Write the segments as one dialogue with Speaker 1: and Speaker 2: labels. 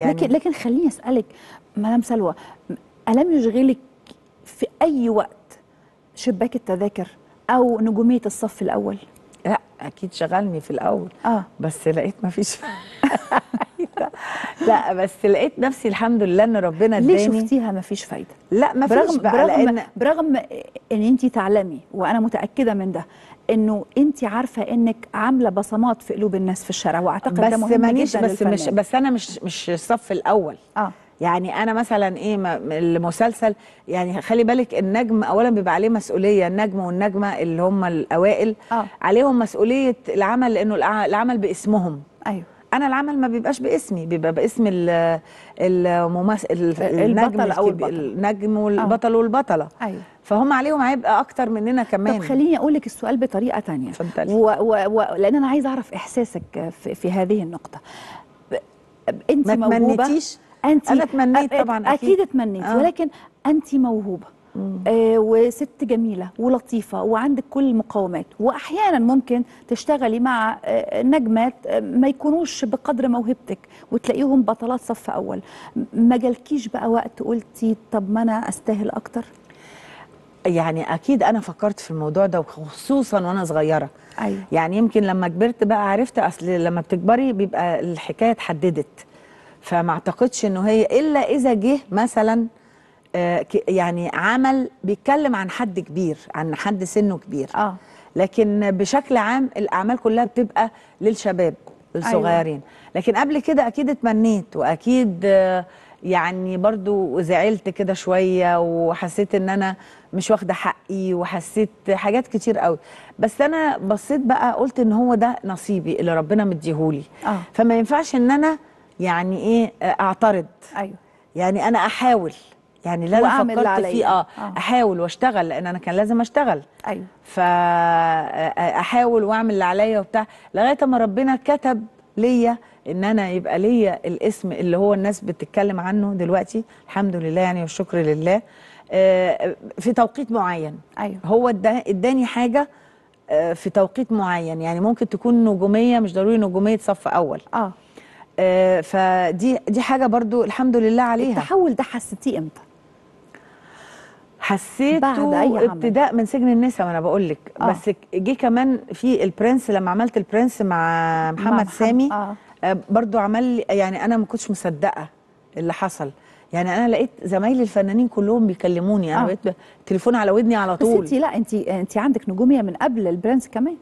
Speaker 1: يعني
Speaker 2: لكن لكن خليني أسألك مدام سلوى ألم يشغلك في أي وقت شباك التذاكر أو نجومية الصف الأول؟
Speaker 1: لا أكيد شغلني في الأول
Speaker 2: آه.
Speaker 1: بس لقيت ما فيش. لا بس لقيت نفسي الحمد لله إن ربنا
Speaker 2: ليه
Speaker 1: اداني.
Speaker 2: شفتيها ما فيش فايدة؟
Speaker 1: لا ما فيش
Speaker 2: برغم
Speaker 1: بقى
Speaker 2: برغم
Speaker 1: لأن
Speaker 2: برغم إن انت تعلمي وأنا متأكدة من ده إنه انت عارفة إنك عاملة بصمات في قلوب الناس في الشارع وأعتقد ده
Speaker 1: بس
Speaker 2: مهم جدا
Speaker 1: بس مش. بس أنا مش مش الصف الأول.
Speaker 2: آه.
Speaker 1: يعني أنا مثلا إيه المسلسل يعني خلي بالك النجم اولا بيبقى عليه مسؤولية النجم والنجمة اللي هم الأوائل
Speaker 2: آه.
Speaker 1: عليهم مسؤولية العمل لأنه الع- العمل باسمهم.
Speaker 2: أيوه.
Speaker 1: أنا العمل ما بيبقاش باسمي بيبقى باسم ال- الممثل النجم الكبير-
Speaker 2: البطل.
Speaker 1: النجم والبطل والبطلة.
Speaker 2: أيوه.
Speaker 1: فهم عليهم عبء أكتر مننا كمان.
Speaker 2: طب خليني أقول لك السؤال بطريقة تانية.
Speaker 1: اتفضلي.
Speaker 2: و... و... و... لأن أنا عايزة أعرف إحساسك في, في هذه النقطة. أنت
Speaker 1: ما
Speaker 2: موهوبة؟
Speaker 1: تمنيتيش؟
Speaker 2: أنت
Speaker 1: أنا اتمنيت
Speaker 2: أ-
Speaker 1: طبعاً،
Speaker 2: أكيد.
Speaker 1: أكيد.
Speaker 2: اتمنيت
Speaker 1: آه.
Speaker 2: ولكن أنت موهوبة. آه وست جميلة ولطيفة وعندك كل المقومات وأحيانا ممكن تشتغلي مع آه نجمات آه، ما يكونوش بقدر موهبتك وتلاقيهم بطلات صف أول. ما جالكيش بقى وقت قلتي طب ما أنا أستاهل أكتر؟
Speaker 1: يعني أكيد أنا فكرت في الموضوع ده وخصوصا وأنا صغيرة.
Speaker 2: أيوه.
Speaker 1: يعني يمكن لما كبرت بقى عرفت أصل لما بتكبري بيبقى الحكاية اتحددت. فما أعتقدش إنه هي إلا إذا جه مثلا يعني عمل بيتكلم عن حد كبير عن حد سنه كبير.
Speaker 2: آه.
Speaker 1: لكن بشكل عام الأعمال كلها بتبقى للشباب الصغيرين. لكن قبل كده أكيد اتمنيت وأكيد آه، يعني برضو زعلت كده شوية وحسيت إن أنا مش واخدة حقي وحسيت حاجات كتير قوي. بس أنا بصيت بقى قلت إن هو ده نصيبي اللي ربنا مديهولي.
Speaker 2: آه.
Speaker 1: فما ينفعش إن أنا يعني إيه آه، أعترض.
Speaker 2: أيوه.
Speaker 1: يعني أنا أحاول. يعني اللي فكرت
Speaker 2: عليا.
Speaker 1: فيه آه
Speaker 2: آه.
Speaker 1: أحاول وأشتغل لأن أنا كان لازم أشتغل.
Speaker 2: أيوه.
Speaker 1: فاحاول وأعمل اللي عليا وبتاع لغاية ما ربنا كتب ليا إن أنا يبقى ليا الاسم اللي هو الناس بتتكلم عنه دلوقتي. الحمد لله يعني والشكر لله. آه، في توقيت معين.
Speaker 2: أيوه.
Speaker 1: هو ادا- اداني حاجة آه، في توقيت معين. يعني ممكن تكون نجومية مش ضروري نجومية صف أول.
Speaker 2: آه.
Speaker 1: آه، فدي دي حاجة برضو الحمد لله عليها.
Speaker 2: التحول ده حسيتيه إمتى؟
Speaker 1: حسيته. ابتداء من سجن النساء وأنا بقول لك
Speaker 2: آه.
Speaker 1: بس جه كمان في البرنس لما عملت البرنس مع
Speaker 2: مع
Speaker 1: محمد سامي
Speaker 2: آه
Speaker 1: آه، برضو عمل لي يعني أنا ما كنتش مصدقة اللي حصل يعني أنا لقيت زمايلي الفنانين كلهم بيكلموني أنا
Speaker 2: آه.
Speaker 1: بقيت التليفون على ودني على
Speaker 2: بس
Speaker 1: طول
Speaker 2: انت لا انت انت عندك نجومية من قبل البرنس كمان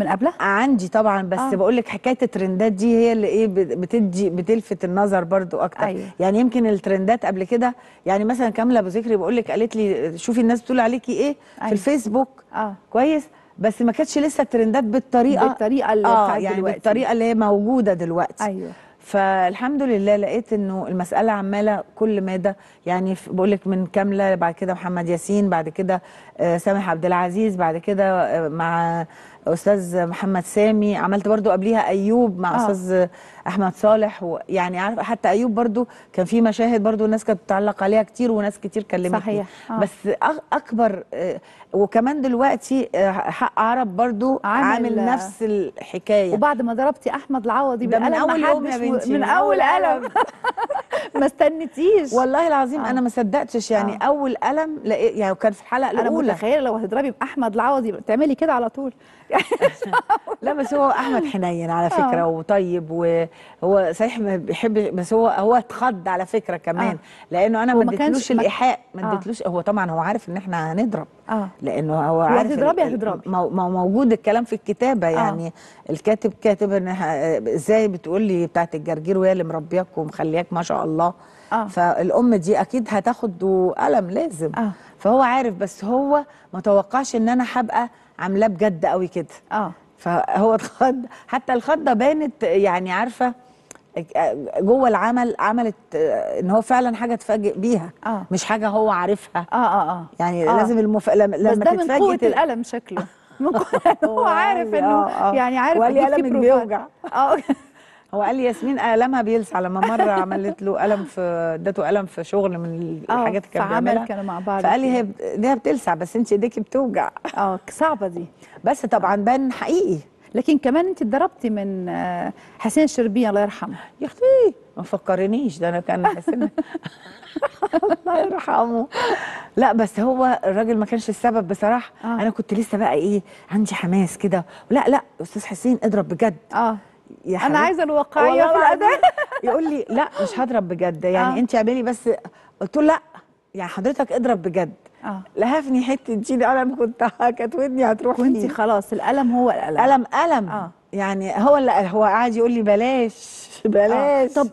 Speaker 2: من قبلها؟
Speaker 1: عندي طبعا بس
Speaker 2: آه.
Speaker 1: آه. بقول لك حكاية الترندات دي هي اللي إيه بت- بتدي بتلفت النظر برضو أكتر.
Speaker 2: أيوة.
Speaker 1: يعني يمكن الترندات قبل كده يعني مثلا كاملة أبو ذكري بقول لك قالت لي شوفي الناس بتقول عليكي إيه؟
Speaker 2: أيوة.
Speaker 1: في الفيسبوك.
Speaker 2: آه.
Speaker 1: كويس؟ بس ما كانتش لسه الترندات بالطريقة.
Speaker 2: بالطريقة اللي بتاعت
Speaker 1: يعني
Speaker 2: دلوقتي.
Speaker 1: بالطريقة اللي هي موجودة دلوقتي.
Speaker 2: أيوه.
Speaker 1: فالحمد لله لقيت إنه المسألة عمالة كل مدى يعني بقول لك من كاملة بعد كده محمد ياسين بعد كده آه، سامح عبد العزيز بعد كده آه، مع أستاذ محمد سامي عملت برضو قبليها أيوب مع
Speaker 2: آه.
Speaker 1: أستاذ أحمد صالح ويعني عارفه حتى أيوب برضو كان في مشاهد برضو الناس كانت بتعلق عليها كتير وناس كتير كلمتني
Speaker 2: صحيح. آه.
Speaker 1: بس أكبر آه، وكمان دلوقتي آه، حق عرب برضو
Speaker 2: عامل-
Speaker 1: عامل نفس الحكاية
Speaker 2: وبعد ما ضربتي أحمد العوضي
Speaker 1: ده من
Speaker 2: أول
Speaker 1: يوم يا بنتي
Speaker 2: من أول قلم ما استنيتيش
Speaker 1: والله العظيم
Speaker 2: آه.
Speaker 1: أنا ما صدقتش يعني
Speaker 2: آه.
Speaker 1: أول قلم يعني كان في الحلقة
Speaker 2: أنا
Speaker 1: الأولى
Speaker 2: متخيلة لو هتضربي بأحمد العوضي تعملي كده على طول
Speaker 1: لا بس هو أحمد حنين على فكرة
Speaker 2: آه.
Speaker 1: وطيب وهو صحيح ما بيحب بس هو هو اتخض على فكرة كمان
Speaker 2: آه.
Speaker 1: لأنه
Speaker 2: أنا
Speaker 1: ما اديتلوش الإيحاء ما
Speaker 2: آه.
Speaker 1: اديتلوش هو طبعا هو عارف إن إحنا هنضرب لأنه هو عارف
Speaker 2: هتضربي هتضربي.
Speaker 1: مو- مو- موجود الكلام في الكتابة يعني الكاتب كاتب إن إزاي بتقول لي بتاعت الجرجير وهي اللي مربياك ومخلياك ما شاء الله
Speaker 2: آه.
Speaker 1: فالأم دي أكيد هتاخد قلم لازم
Speaker 2: آه
Speaker 1: فهو عارف بس هو ما توقعش إن أنا هبقى عاملاه بجد قوي كده.
Speaker 2: آه.
Speaker 1: فهو اتخض حتى الخضة بانت يعني عارفة جوه العمل عملت إن هو فعلا حاجة تفاجئ بيها.
Speaker 2: آه.
Speaker 1: مش حاجة هو عارفها.
Speaker 2: آه آه آه.
Speaker 1: يعني
Speaker 2: آه.
Speaker 1: لازم المف... لما
Speaker 2: بس ده من
Speaker 1: قوة
Speaker 2: القلم شكله. من هو عارف إنه
Speaker 1: آه، آه.
Speaker 2: يعني عارف
Speaker 1: وقال لي
Speaker 2: أجيب فيه
Speaker 1: قلمك. بيوجع.
Speaker 2: آه.
Speaker 1: هو قال لي ياسمين قلمها بيلسع لما مرة عملت له قلم في ادته قلم في شغل من
Speaker 2: آه
Speaker 1: الحاجات اللي كان بيعملها.
Speaker 2: كانوا مع بعض
Speaker 1: فقال لي. هي ايديها بتلسع بس انت ايديكي بتوجع.
Speaker 2: آه صعبة دي.
Speaker 1: بس طبعا بان حقيقي.
Speaker 2: لكن كمان انت اتضربتي من آه، حسين الشربيني الله يرحمه.
Speaker 1: يا أختي ما فكرنيش ده أنا كان حسن الله يرحمه. لا بس هو الراجل ما كانش السبب بصراحة.
Speaker 2: آه.
Speaker 1: أنا كنت لسه بقى إيه عندي حماس كده. لا لا أستاذ حسين اضرب بجد.
Speaker 2: آه.
Speaker 1: يا أنا.
Speaker 2: عايزة الواقعيه في. الأداء
Speaker 1: يقول لي لا مش هضرب بجد يعني
Speaker 2: آه.
Speaker 1: انت اعملي بس قلت له لا يعني حضرتك اضرب بجد
Speaker 2: آه
Speaker 1: لهفني حتة دي قلم كنت كانت ودني هتروح
Speaker 2: وانت. خلاص الألم هو الألم
Speaker 1: قلم قلم
Speaker 2: آه.
Speaker 1: يعني هو اللي هو قاعد يقول لي بلاش بلاش
Speaker 2: طب